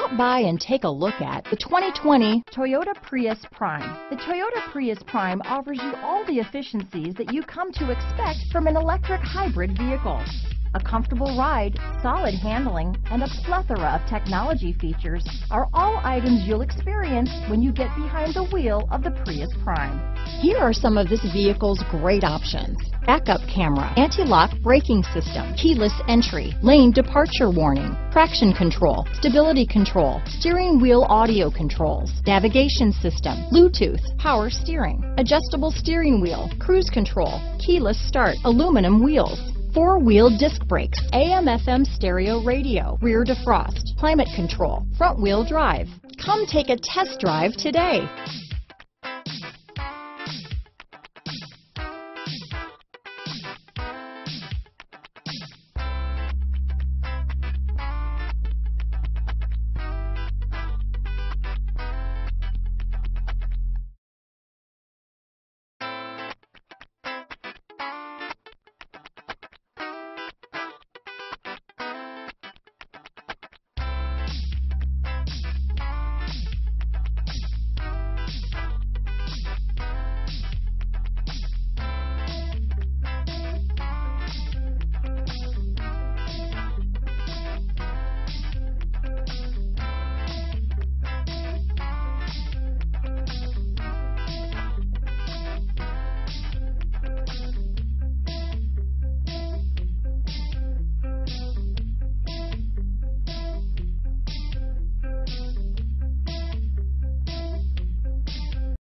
Stop by and take a look at the 2020 Toyota Prius Prime. The Toyota Prius Prime offers you all the efficiencies that you come to expect from an electric hybrid vehicle. A comfortable ride, solid handling, and a plethora of technology features are all items you'll experience when you get behind the wheel of the Prius Prime. Here are some of this vehicle's great options. Backup camera, anti-lock braking system, keyless entry, lane departure warning, traction control, stability control, steering wheel audio controls, navigation system, Bluetooth, power steering, adjustable steering wheel, cruise control, keyless start, aluminum wheels, four-wheel disc brakes, AM FM stereo radio, rear defrost, climate control, front wheel drive. Come take a test drive today.